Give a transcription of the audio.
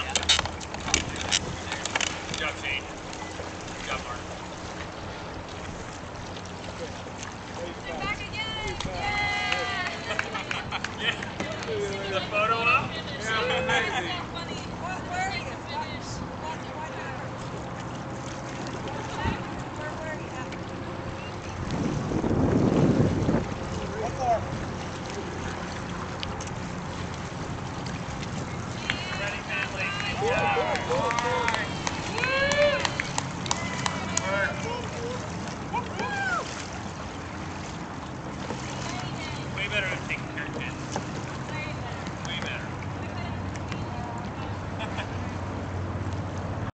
Yeah.